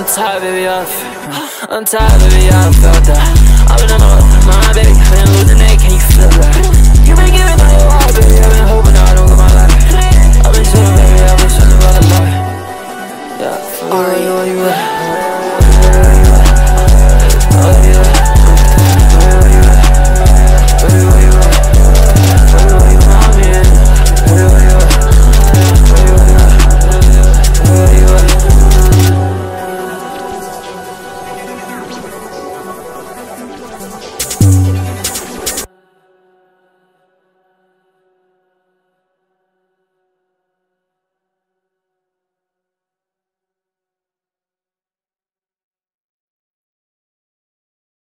I'm tired, baby, I'm I'm tired, baby, I felt that I've been on the mind, baby, I've been losing it, can you feel that? You been giving me your all, baby, I've been hoping I don't get my life. I've been chillin', baby, I've been chillin' by the light Yeah, are you, are you, are